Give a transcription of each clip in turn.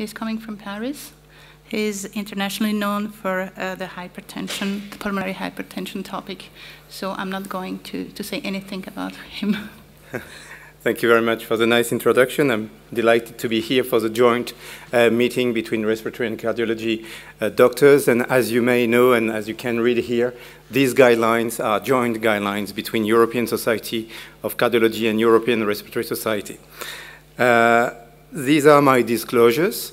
He's coming from Paris. He's internationally known for uh, the hypertension, the pulmonary hypertension topic. So I'm not going to, to say anything about him. Thank you very much for the nice introduction. I'm delighted to be here for the joint uh, meeting between respiratory and cardiology uh, doctors. And as you may know, and as you can read here, these guidelines are joint guidelines between European Society of Cardiology and European Respiratory Society. Uh, these are my disclosures.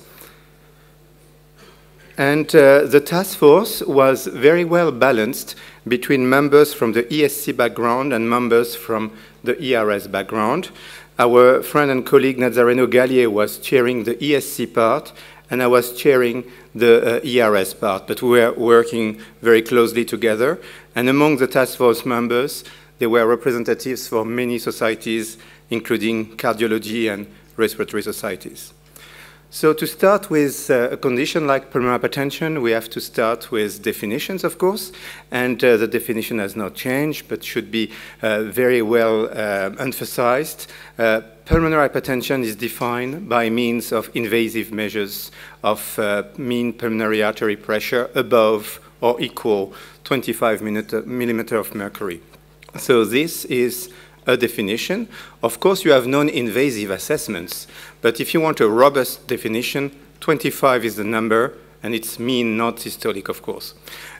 And uh, the task force was very well balanced between members from the ESC background and members from the ERS background. Our friend and colleague Nazzareno Galiè was chairing the ESC part, and I was chairing the uh, ERS part, but we were working very closely together. And among the task force members, there were representatives for many societies, including cardiology and respiratory societies. So to start with uh, a condition like pulmonary hypertension, we have to start with definitions, of course, and uh, the definition has not changed, but should be uh, very well uh, emphasized. Uh, pulmonary hypertension is defined by means of invasive measures of uh, mean pulmonary artery pressure above or equal 25 millimeter of mercury. So this is a definition. Of course, you have non-invasive assessments, but if you want a robust definition, 25 is the number, and it's mean, not systolic, of course.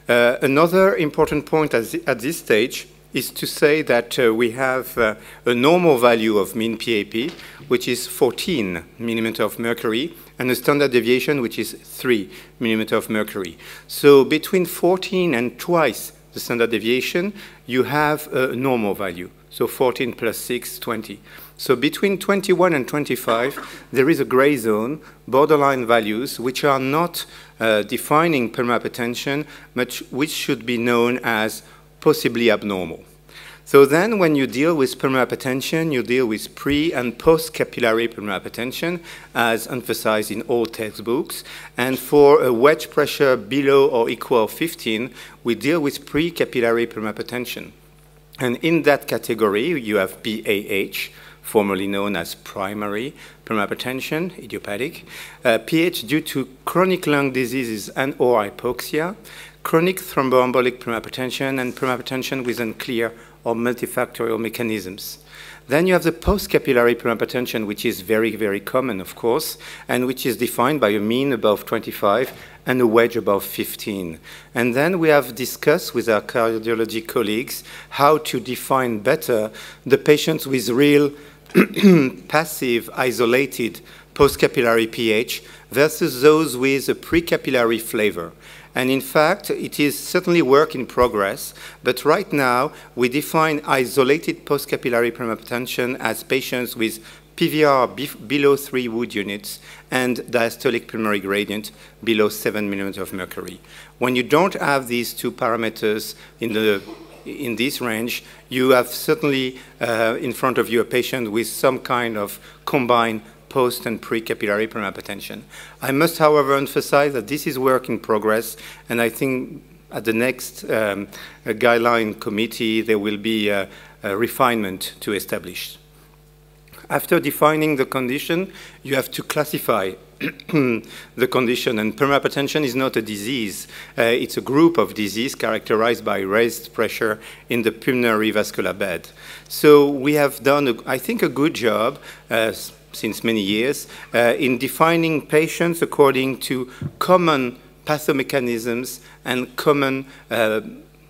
Uh, another important point at this stage is to say that uh, we have uh, a normal value of mean PAP, which is 14 millimeter of mercury, and a standard deviation, which is 3 millimeter of mercury. So between 14 and twice the standard deviation, you have a normal value. So 14 plus 6, 20. So between 21 and 25, there is a gray zone, borderline values, which are not uh, defining hypertension, but which should be known as possibly abnormal. So then when you deal with hypertension, you deal with pre and post capillary hypertension, as emphasized in all textbooks. And for a wedge pressure below or equal 15, we deal with pre capillary hypertension. And in that category, you have PAH, formerly known as primary pulmonary hypertension, idiopathic, uh, PH due to chronic lung diseases and or hypoxia, chronic thromboembolic pulmonary hypertension, and pulmonary hypertension with unclear or multifactorial mechanisms. Then you have the post-capillary hypertension, which is very, very common, of course, and which is defined by a mean above 25 and a wedge above 15. And then we have discussed with our cardiology colleagues how to define better the patients with real passive, isolated post-capillary pH versus those with a pre-capillary flavor. And in fact, it is certainly work in progress, but right now we define isolated post-capillary hypertension as patients with PVR below 3 Wood units and diastolic pulmonary gradient below 7 millimeters of mercury. When you don't have these two parameters in the in this range, you have certainly uh, in front of you a patient with some kind of combined post and pre-capillary hypertension. I must, however, emphasize that this is work in progress, and I think at the next um, guideline committee, there will be a, a refinement to establish. After defining the condition, you have to classify the condition. And pulmonary hypertension is not a disease. Uh, it's a group of disease characterized by raised pressure in the pulmonary vascular bed. So we have done, a, I think, a good job uh, since many years uh, in defining patients according to common pathomechanisms and common uh,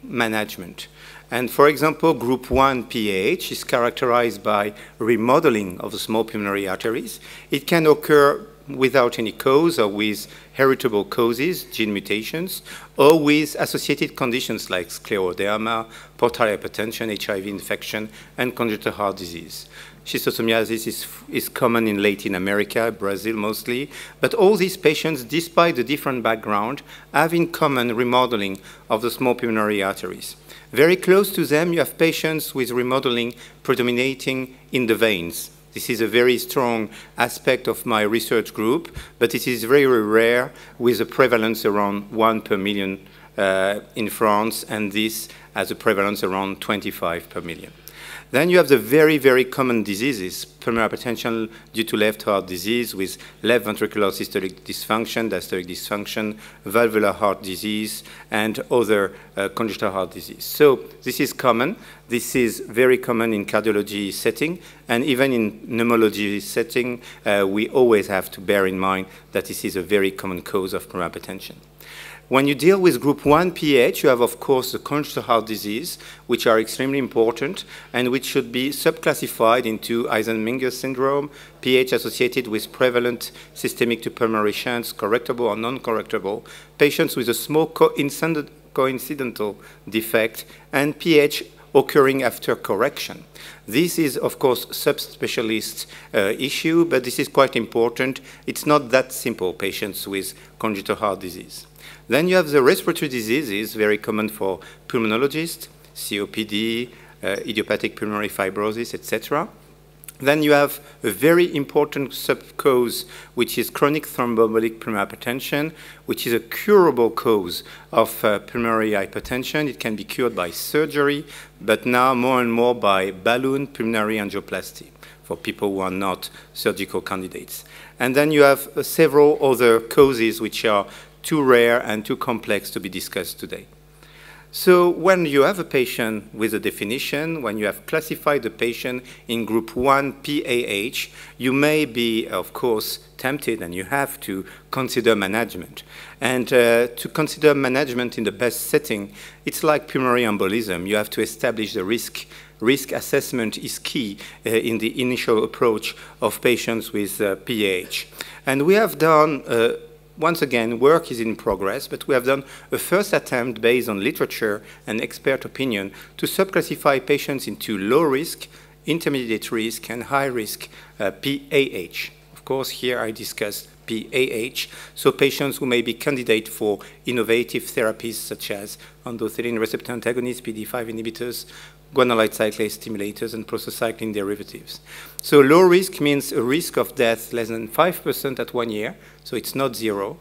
management. And for example, group 1 PAH is characterized by remodeling of the small pulmonary arteries. It can occur without any cause or with heritable causes, gene mutations, or with associated conditions like scleroderma, portal hypertension, HIV infection, and congenital heart disease. Schistosomiasis is, is common in Latin America, Brazil mostly, but all these patients, despite the different background, have in common remodeling of the small pulmonary arteries. Very close to them, you have patients with remodeling predominating in the veins. This is a very strong aspect of my research group, but it is very rare with a prevalence around 1 per million uh, in France, and this has a prevalence around 25 per million. Then you have the very, very common diseases, pulmonary hypertension due to left heart disease with left ventricular systolic dysfunction, diastolic dysfunction, valvular heart disease, and other uh, congenital heart disease. So this is common. This is very common in cardiology setting, and even in pneumology setting, uh, we always have to bear in mind that this is a very common cause of pulmonary hypertension. When you deal with group 1 PH, you have, of course, the congenital heart disease, which are extremely important and which should be subclassified into Eisenmenger syndrome, PH associated with prevalent systemic to pulmonary shunts, correctable or non-correctable, patients with a small coincidental defect, and PH occurring after correction. This is, of course, subspecialist uh, issue, but this is quite important. It's not that simple, patients with congenital heart disease. Then you have the respiratory diseases, very common for pulmonologists, COPD, uh, idiopathic pulmonary fibrosis, etc. Then you have a very important subcause, which is chronic thromboembolic pulmonary hypertension, which is a curable cause of uh, pulmonary hypertension. It can be cured by surgery, but now more and more by balloon pulmonary angioplasty for people who are not surgical candidates. And then you have uh, several other causes which are too rare and too complex to be discussed today. So when you have a patient with a definition, when you have classified the patient in group 1 PAH, you may be, of course, tempted and you have to consider management. And uh, to consider management in the best setting, it's like pulmonary embolism. You have to establish the risk. Risk assessment is key uh, in the initial approach of patients with uh, PAH. And we have done uh, once again, work is in progress, but we have done a first attempt based on literature and expert opinion to subclassify patients into low risk, intermediate risk, and high risk uh, PAH. Of course, here I discuss PAH, so patients who may be candidate for innovative therapies such as endothelin receptor antagonists, PDE5 inhibitors, guanylate cyclase stimulators, and prostacyclin derivatives. So low risk means a risk of death less than 5% at one year, so it's not zero.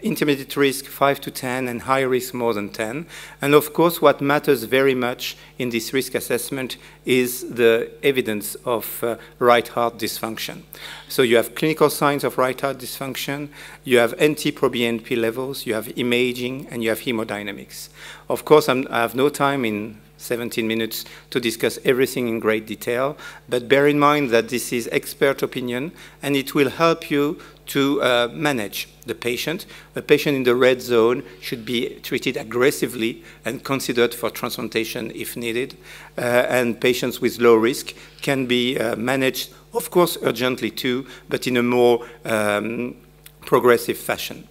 Intermediate risk 5 to 10 and high risk more than 10. And of course, what matters very much in this risk assessment is the evidence of uh, right heart dysfunction. So you have clinical signs of right heart dysfunction, you have NT-proBNP levels, you have imaging, and you have hemodynamics. Of course, I'm, i have no time in 17 minutes to discuss everything in great detail, but bear in mind that this is expert opinion and it will help you to uh, manage the patient. The patient in the red zone should be treated aggressively and considered for transplantation if needed, uh, and patients with low risk can be uh, managed, of course, urgently too, but in a more um, progressive fashion.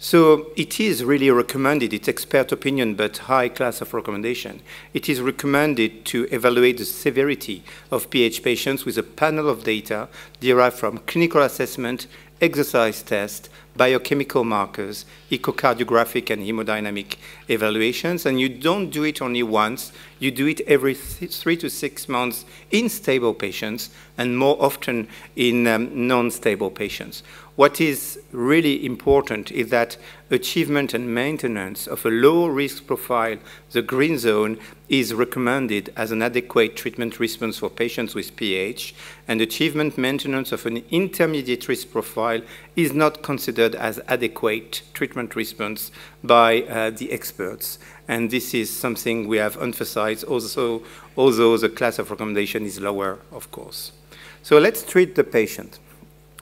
So it is really recommended, it's expert opinion, but high class of recommendation. It is recommended to evaluate the severity of PH patients with a panel of data derived from clinical assessment, exercise test, biochemical markers, echocardiographic and hemodynamic evaluations, and you don't do it only once, you do it every th three to six months in stable patients and more often in um, non-stable patients. What is really important is that achievement and maintenance of a low risk profile, the green zone, is recommended as an adequate treatment response for patients with PH, and achievement maintenance of an intermediate risk profile is not considered as adequate treatment response by uh, the experts. And this is something we have emphasized also, although the class of recommendation is lower, of course. So let's treat the patient.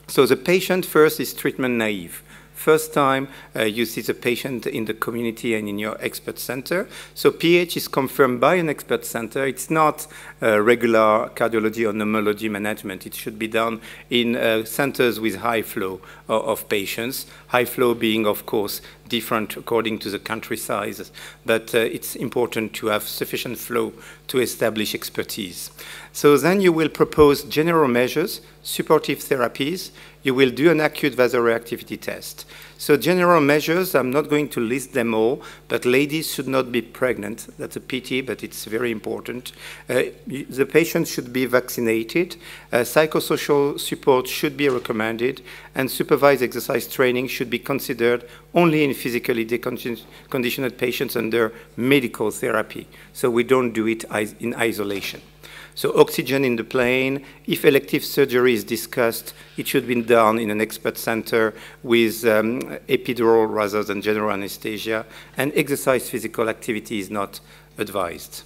So the patient first is treatment naive. First time uh, you see the patient in the community and in your expert center. So PH is confirmed by an expert center. It's not uh, regular cardiology or pneumology management. It should be done in uh, centers with high flow of, of patients. High flow being, of course, different according to the country size, but uh, it's important to have sufficient flow to establish expertise. So then you will propose general measures, supportive therapies, you will do an acute vasoreactivity test. So general measures, I'm not going to list them all, but ladies should not be pregnant. That's a pity, but it's very important. Uh, the patient should be vaccinated. Uh, psychosocial support should be recommended, and supervised exercise training should be considered only in physically deconditioned patients under medical therapy. So we don't do it in isolation. So oxygen in the plane, if elective surgery is discussed, it should be done in an expert center with um, epidural rather than general anesthesia, and exercise physical activity is not advised.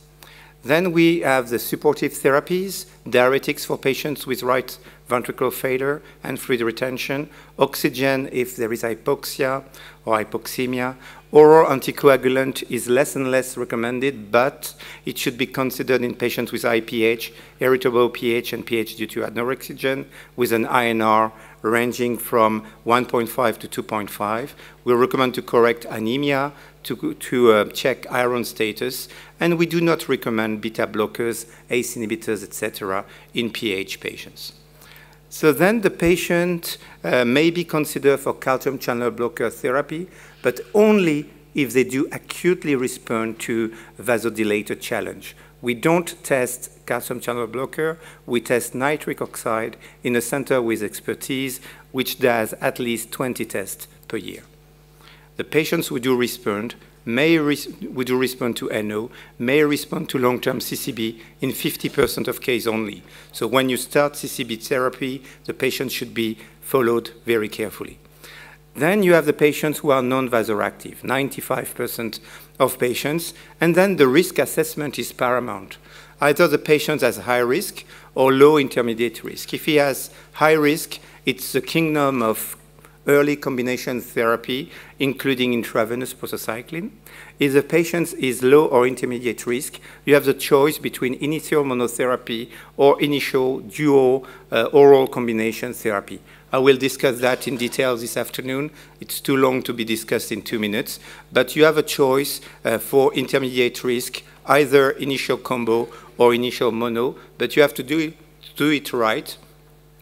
Then we have the supportive therapies, diuretics for patients with right ventricular failure and fluid retention, oxygen if there is hypoxia or hypoxemia. Oral anticoagulant is less and less recommended, but it should be considered in patients with IPH, heritable pH, and pH due to anorexigen with an INR ranging from 1.5 to 2.5. We recommend to correct anemia, to, to uh, check iron status, and we do not recommend beta blockers, ACE inhibitors, etc. in PH patients. So then the patient uh, may be considered for calcium channel blocker therapy, but only if they do acutely respond to vasodilator challenge. We don't test calcium channel blocker, we test nitric oxide in a center with expertise, which does at least 20 tests per year. The patients who do respond may res who do respond to NO may respond to long-term CCB in 50% of cases only. So when you start CCB therapy, the patient should be followed very carefully. Then you have the patients who are non-vasoactive, 95% of patients, and then the risk assessment is paramount. Either the patient has high risk or low intermediate risk. If he has high risk, it's the kingdom of early combination therapy, including intravenous prostacyclin. If the patient is low or intermediate risk, you have the choice between initial monotherapy or initial dual uh, oral combination therapy. I will discuss that in detail this afternoon. It's too long to be discussed in two minutes, but you have a choice uh, for intermediate risk, either initial combo or initial mono, but you have to do it, do it right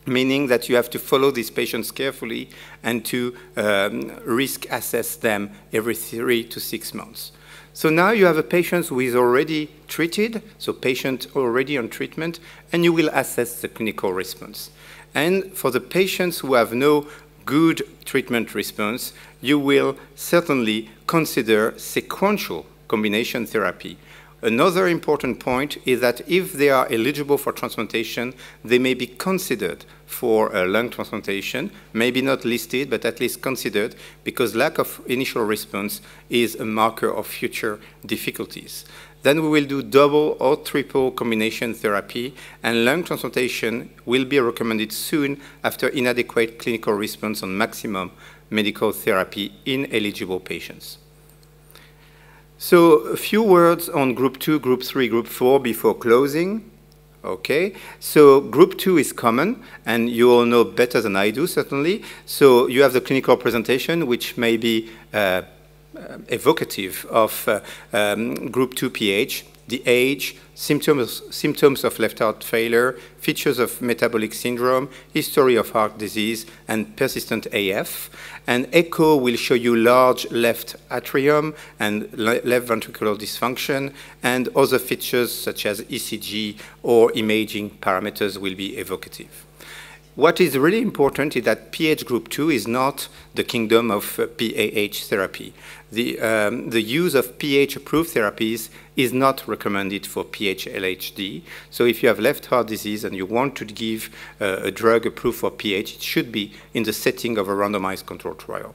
meaning that you have to follow these patients carefully and to um, risk assess them every three to six months. So now you have a patient who is already treated, so patient already on treatment, and you will assess the clinical response. And for the patients who have no good treatment response, you will certainly consider sequential combination therapy Another important point is that if they are eligible for transplantation, they may be considered for a lung transplantation, maybe not listed, but at least considered, because lack of initial response is a marker of future difficulties. Then we will do double or triple combination therapy, and lung transplantation will be recommended soon after inadequate clinical response on maximum medical therapy in eligible patients. So a few words on group two, group three, group four before closing. Okay, so group two is common, and you all know better than I do, certainly. So you have the clinical presentation, which may be uh, evocative of uh, um, group 2 PH, the age, symptoms, symptoms of left heart failure, features of metabolic syndrome, history of heart disease, and persistent AF. And echo will show you large left atrium and le left ventricular dysfunction, and other features such as ECG or imaging parameters will be evocative. What is really important is that PH group 2 is not the kingdom of uh, PAH therapy. The, um, the use of PH-approved therapies is not recommended for PH-LHD. So if you have left heart disease and you want to give uh, a drug approved for PH, it should be in the setting of a randomized control trial.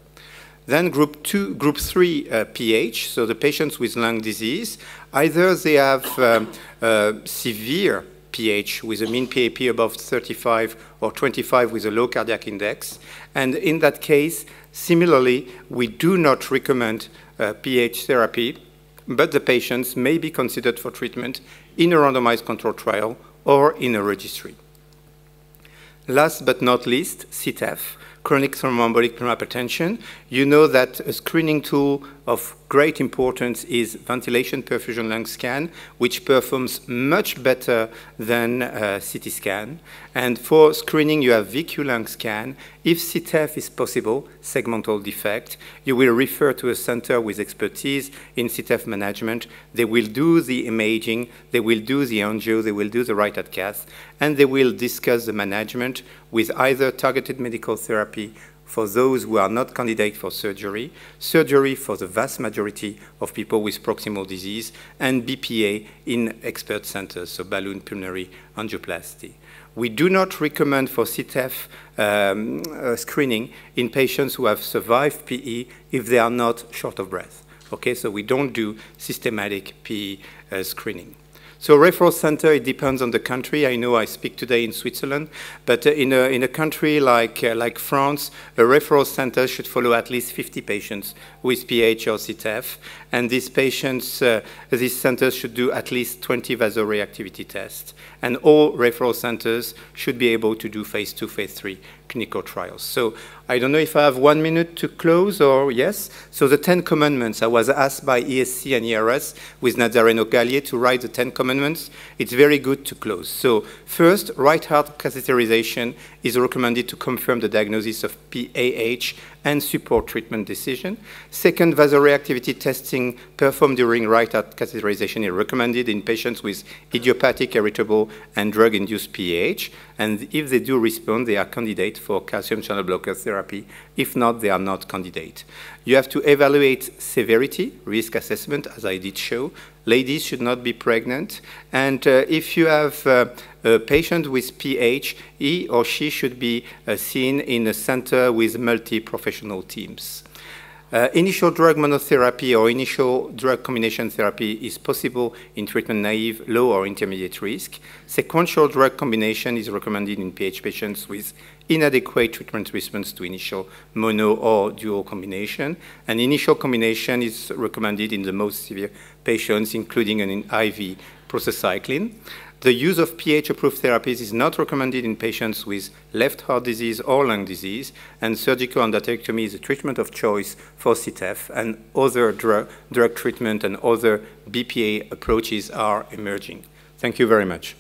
Then group two, group three uh, PH, so the patients with lung disease, either they have um, uh, severe pH with a mean PAP above 35 or 25 with a low cardiac index. And in that case, similarly, we do not recommend uh, pH therapy, but the patients may be considered for treatment in a randomized control trial or in a registry. Last but not least, CTEPH chronic thromboembolic pulmonary hypertension, you know that a screening tool of great importance is ventilation perfusion lung scan, which performs much better than uh, CT scan. And for screening, you have VQ lung scan. If CTEPH is possible, segmental defect, you will refer to a center with expertise in CTEPH management. They will do the imaging, they will do the angio, they will do the right heart cath, and they will discuss the management with either targeted medical therapy for those who are not candidates for surgery, surgery for the vast majority of people with proximal disease, and BPA in expert centers, so balloon pulmonary angioplasty. We do not recommend for CTEPH um, uh, screening in patients who have survived PE if they are not short of breath. Okay, so we don't do systematic PE uh, screening. So referral center, it depends on the country. I know I speak today in Switzerland, but uh, in, a, in a country like, uh, like France, a referral center should follow at least 50 patients with PH or CTEPH, and these patients, uh, these centers should do at least 20 vasoreactivity tests, and all referral centers should be able to do phase two, phase three clinical trials. So I don't know if I have one minute to close or yes. So the Ten Commandments, I was asked by ESC and ERS with Nazzareno Galiè to write the Ten Commandments. It's very good to close. So first, right heart catheterization is recommended to confirm the diagnosis of PAH and support treatment decision. Second, vasoreactivity testing performed during right heart catheterization is recommended in patients with idiopathic, heritable, and drug-induced PAH. And if they do respond, they are candidate for calcium channel blocker therapy. If not, they are not candidate. You have to evaluate severity, risk assessment, as I did show. Ladies should not be pregnant. And uh, if you have uh, a patient with PH, he or she should be uh, seen in a center with multi-professional teams. Uh, initial drug monotherapy or initial drug combination therapy is possible in treatment-naive, low or intermediate risk. Sequential drug combination is recommended in PH patients with inadequate treatment response to initial mono or dual combination. And initial combination is recommended in the most severe patients, including an IV prostacyclin. The use of pH-approved therapies is not recommended in patients with left heart disease or lung disease, and surgical endarterectomy is a treatment of choice for CTEPH, and other drug, drug treatment and other BPA approaches are emerging. Thank you very much.